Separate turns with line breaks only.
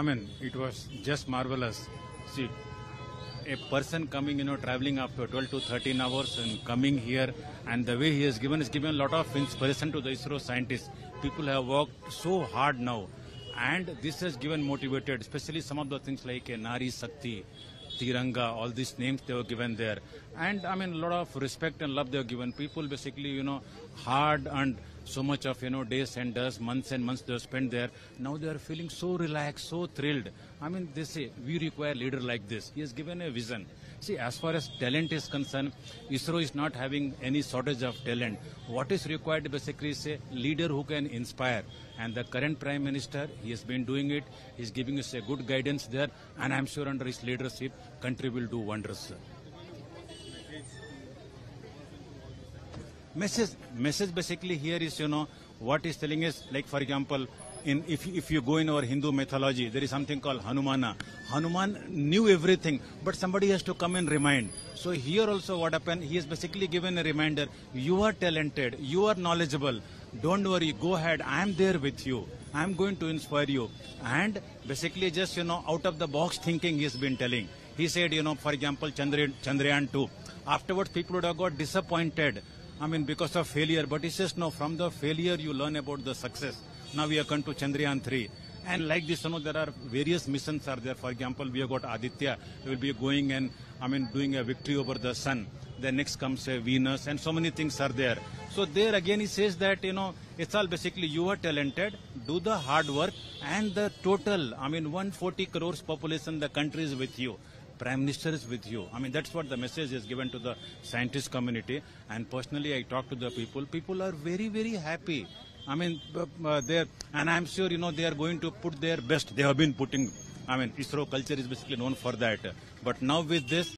I mean, it was just marvelous. See, a person coming, you know, traveling after 12 to 13 hours and coming here, and the way he has given is given a lot of inspiration to the ISRO scientists. People have worked so hard now, and this has given motivated, especially some of the things like a Nari Sakti, Tiranga, all these names they were given there. And I mean, a lot of respect and love they were given. People basically, you know, hard and so much of, you know, days and days, months and months they have spent there. Now they are feeling so relaxed, so thrilled. I mean, they say, we require leader like this. He has given a vision. See, as far as talent is concerned, ISRO is not having any shortage of talent. What is required basically is a leader who can inspire. And the current Prime Minister, he has been doing it. He is giving us a good guidance there. And I'm sure under his leadership, country will do wonders. Sir. Message, message basically here is, you know, what is telling us, like for example, in if, if you go in our Hindu mythology, there is something called Hanumana. Hanuman knew everything, but somebody has to come and remind. So here also what happened, he has basically given a reminder, you are talented, you are knowledgeable, don't worry, go ahead, I am there with you. I am going to inspire you. And basically just, you know, out of the box thinking he has been telling. He said, you know, for example, Chandrayaan 2. Afterwards, people would have got disappointed. I mean, because of failure. But he says, no, from the failure, you learn about the success. Now we have come to Chandrayaan 3. And like this, you know, there are various missions are there. For example, we have got Aditya. He will be going and, I mean, doing a victory over the sun. Then next comes uh, Venus and so many things are there. So there again he says that, you know, it's all basically you are talented, do the hard work and the total, I mean, 140 crores population, the country is with you. Prime Minister is with you. I mean, that's what the message is given to the scientist community. And personally, I talk to the people. People are very, very happy. I mean, uh, they're, and I'm sure, you know, they are going to put their best. They have been putting, I mean, ISRO culture is basically known for that. But now with this,